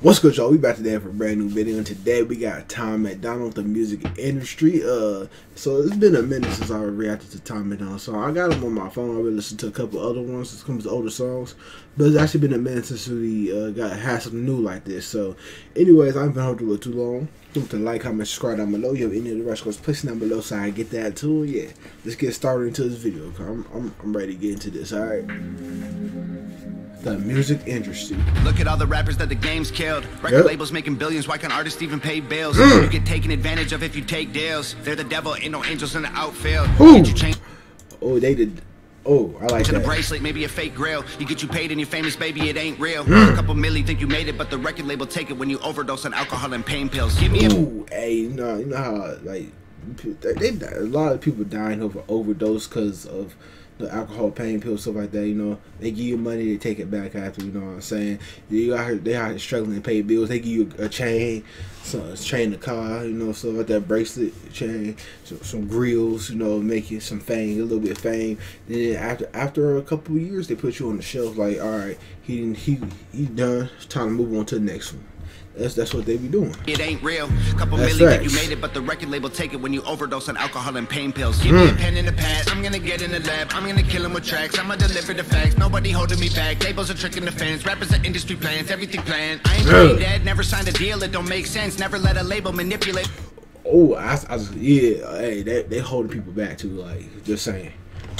What's good, y'all? We back today for a brand new video, and today we got Tom MacDonald, the music industry. Uh, so it's been a minute since I reacted to Tom MacDonald, so I got him on my phone. I've been listening to a couple other ones. It comes to older songs, but it's actually been a minute since we uh, got had something new like this. So, anyways, I've been holding a little too long. Don't to like, comment, subscribe down below. You have any of the rest goes place down below so I get that too. Yeah, let's get started into this video. I'm, I'm, I'm ready to get into this. All right the music industry. Look at all the rappers that the game's killed. Record yep. labels making billions. Why can't artists even pay bills? Mm. You get taken advantage of if you take deals. They're the devil, ain't no angels in the outfield. Oh, they did. Oh, I like to that. a bracelet, maybe a fake grill. You get you paid and you're famous, baby, it ain't real. Mm. A couple milli think you made it, but the record label take it when you overdose on alcohol and pain pills. Give me Ooh, a. Hey, you know, you know how like they, they a lot of people dying over overdose because of the alcohol, pain pills, stuff like that. You know, they give you money, they take it back after. You know what I'm saying? You they are struggling to pay bills. They give you a, chain, some chain, the car, you know, stuff like that, bracelet, chain, some, some grills, you know, make some fame, a little bit of fame. Then after after a couple years, they put you on the shelf. Like, all right, he he he done. It's time to move on to the next one. That's that's what they be doing. It ain't real. Couple that's million think you made it, but the record label take it when you overdose on alcohol and pain pills. Give mm. me a pen and a pad. I'm gonna get in the lab. I'm gonna kill him with tracks. I'ma deliver the facts. Nobody holding me back. Labels are tricking the fans. Rappers are industry plans. Everything planned. I ain't yeah. dead. Never signed a deal. It don't make sense. Never let a label manipulate. Oh, I, I yeah. Hey, they they holding people back too. Like just saying.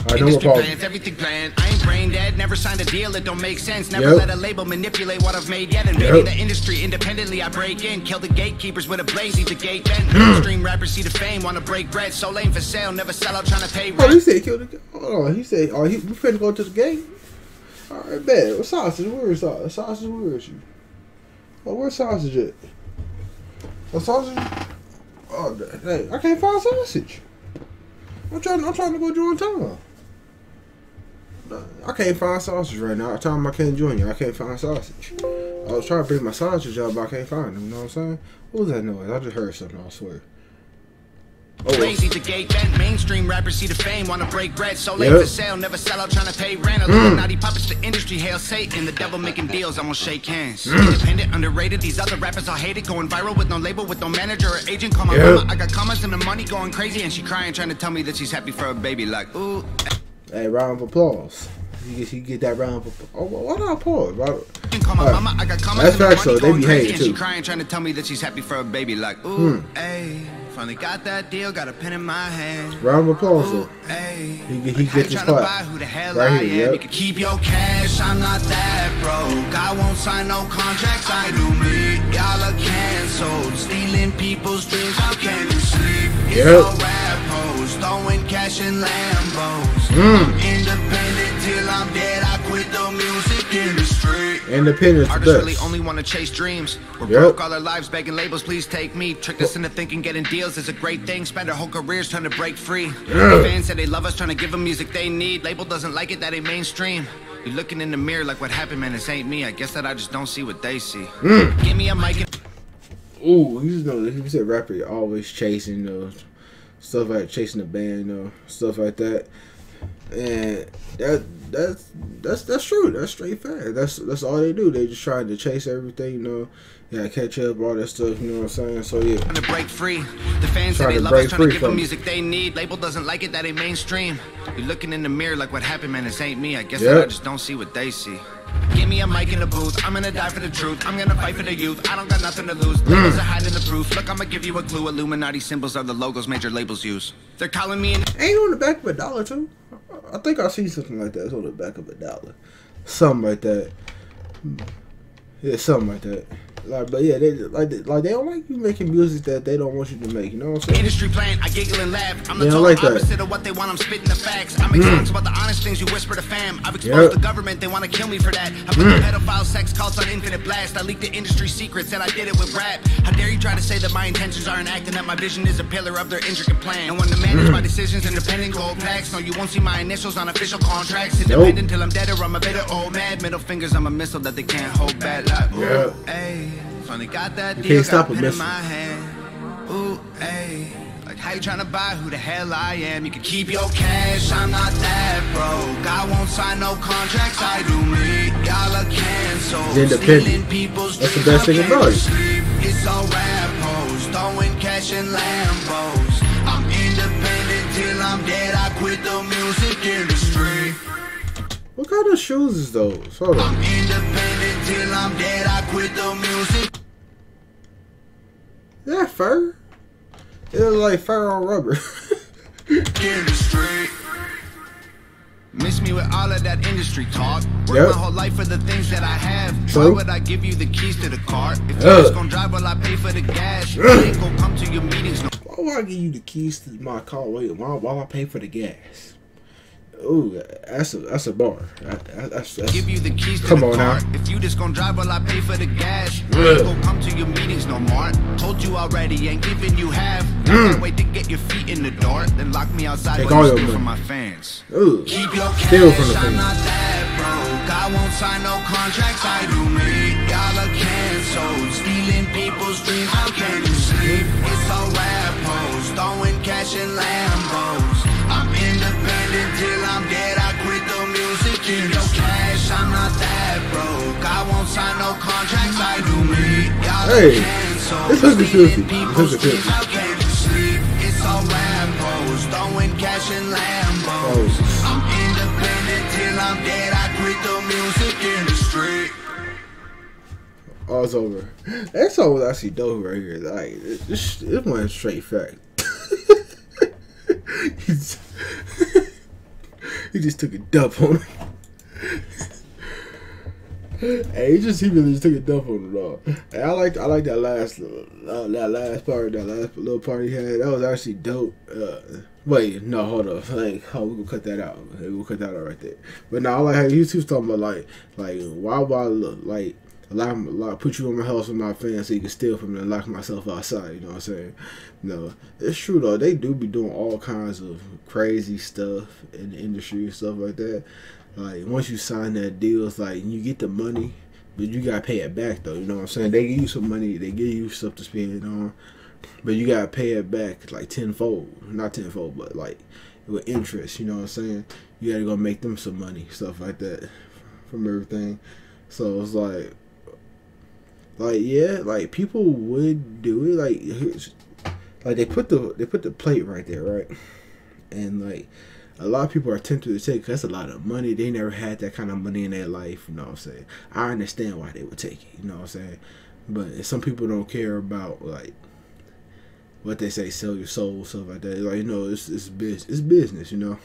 I know plans, everything planned. I ain't brain dead, never signed a deal, it don't make sense. Never yep. let a label manipulate what I've made yet. And yep. the industry independently, I break in. Kill the gatekeepers with a blaze, leave the gate bent. Hmm. Mainstream rappers see the fame, wanna break bread. So lame for sale, never sell out trying to pay oh, rent. Oh, he said kill the Hold on, he said, oh, he, we finna go to the gate? Alright, bet. What sausage? Where is sausage? Sausage, where is you? Oh, where's sausage at? A sausage? Oh, dang. I can't find sausage. I'm trying, I'm trying to go join Tom. I can't find sausage right now. I told him I can't join you. I can't find sausage. I was trying to bring my sausage out, but I can't find them. You know what I'm saying? What was that noise? I just heard something. I swear. Oh, Crazy the gate bent mainstream rappers see the fame wanna break bread so late yep. for sale never sell out trying to pay rent mm. naughty puppets the industry hail Satan the devil making deals I won't shake hands mm. independent underrated these other rappers all hate it going viral with no label with no manager or agent call my yep. mama I got comments and the money going crazy and she crying trying to tell me that she's happy for a baby like ooh Hey, round of applause. You get, you get that round of applause. Oh, why not pause? Right. That's facts, so they be hating too. She crying, trying to tell me that she's happy for a baby. Like, ooh, hmm. hey, finally got that deal, got a pen in my hand. Round of applause. Ooh, hey, he, he gets his spot. Who the hell right I here, am. Yep. You can keep your cash, I'm not that broke. I won't sign no contracts, I do me. Y'all are canceled, stealing people's dreams. How can you sleep? It's yep. Throwing cash in Lambos. Mm. Independent till I'm dead. I quit the music industry. Independent. Artists really only want to chase dreams. We're yep. broke all our lives, begging labels, please take me. Trick us into thinking getting deals is a great thing. Spend our whole careers trying to break free. Yeah. Fans say they love us, trying to give them music they need. Label doesn't like it, that ain't mainstream. You're looking in the mirror like what happened, man, this ain't me. I guess that I just don't see what they see. Mm. Give me a mic and Ooh, you know, he said rapper, always chasing, know, stuff like chasing the band, you know, stuff like that. And that that's that's that's true. That's straight fact. That's that's all they do. They just trying to chase everything, you know. Yeah, catch up, all that stuff. You know what I'm saying? So yeah. Trying to break free. The fans say they love us, trying to give them music they need. Label doesn't like it, that ain't mainstream. You're looking in the mirror like what happened, man. This ain't me. I guess yep. I just don't see what they see. Give me a mic in the booth, I'm gonna die for the truth. I'm gonna fight for the youth, I don't got nothing to lose. Mm. Labels are hiding the proof. Look, I'ma give you a clue. Illuminati symbols are the logos major labels use. They're calling me an. Ain't on the back of a dollar, too? I think I see something like that. It's on the back of a dollar. Something like that. Yeah, something like that. Like, but yeah, they like they, like they don't like you making music that they don't want you to make. You know what I'm saying? Industry plan, I giggle and laugh. I'm the total like opposite of what they want. I'm spitting the facts. I make mm. songs about the honest things you whisper to fam. I've exposed yep. the government. They want to kill me for that. I put mm. the pedophile sex cults on infinite blast. I leaked the industry secrets and I did it with rap. How dare you try to say that my intentions aren't acting? That my vision is a pillar of their intricate plan. And when the manage mm. my decisions, independent gold packs. No, you won't see my initials on official contracts. Independent nope. till I'm dead or I'm a bitter old mad. Middle fingers, I'm a missile that they can't hold back. Like, ooh, yeah. Hey. Finally got that you deal, can't stop a missile. Ooh, hey. How you trying to buy who the hell I am? You can keep your cash, I'm not that broke. I won't sign no contracts, I do me. Y'all are canceled. Independent. People's That's the best thing about it. It's all rap hoes, throwing cash in Lambos. I'm independent till I'm dead. I quit the music industry. What kind of shoes is those? Hold on. I'm independent till I'm dead. I quit the music. Is that fur? It was like on rubber. Miss me with all of that industry talk. Work yep. my whole life for the things that I have. True. Why would I give you the keys to the car? If you're just gonna drive while I pay for the gas, I ain't gonna come to your meetings. No. Why would I give you the keys to my car? Why, why I pay for the gas? Ooh, that's a that's a bar. that's, that's, Give you the keys to come the on car. Now. If you just gonna drive while I pay for the gas, gonna come to your meetings no more. Told you already, ain't giving you half. Mm. Wait to get your feet in the door, then lock me outside Take all you from my fans. Ooh. Keep your cash, steal from the fans. I'm not that broke. I won't sign no contracts. I do me. Y'all are canceled, Hey, it's Lambos, throwing cash in Lambos. Oh. I'm. Oh, it's over. That song was actually dope right here. Like this, this one straight fact. he just took a dump on him. Hey, he just he really just took a dump on the all. Hey, I like I like that last uh, that last part that last little part he had. That was actually dope. Uh, wait, no, hold up. Like, oh, we gonna cut that out. We'll cut that out right there. But now, I like was talking about like like why look like lock, lock, put you in my house with my fans so you can steal from me and lock myself outside. You know what I'm saying? No, it's true though. They do be doing all kinds of crazy stuff in the industry and stuff like that. Like once you sign that deal, it's like you get the money, but you gotta pay it back though. You know what I'm saying? They give you some money, they give you stuff to spend on, but you gotta pay it back like tenfold. Not tenfold, but like with interest. You know what I'm saying? You gotta go make them some money, stuff like that, from everything. So it's like like yeah, like people would do it. Like like they put the they put the plate right there, right? And like a lot of people are tempted to take that's a lot of money. They never had that kind of money in their life. You know what I'm saying? I understand why they would take it. You know what I'm saying? But some people don't care about like what they say, sell your soul, stuff like that. Like you know, it's it's business. It's business. You know,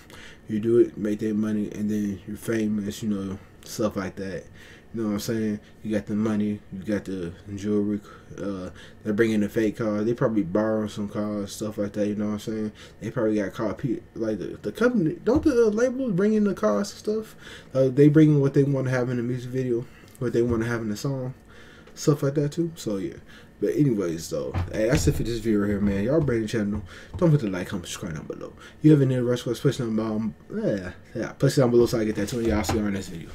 you do it, make that money, and then you're famous. You know, stuff like that. You know what I'm saying? You got the money, you got the jewelry. Uh, they're bringing the fake cars. They probably borrowing some cars, stuff like that. You know what I'm saying? They probably got car like the, the company. Don't the uh, labels bring in the cars and stuff? Uh, they bring what they want to have in the music video, what they want to have in the song, stuff like that too. So yeah. But anyways, though, hey, that's it for this video here, man. Y'all brand the channel. Don't forget to like, comment, subscribe down below. You have any rush, push down, um, yeah, yeah, push it down below so I get that to you. I'll see you on our next video.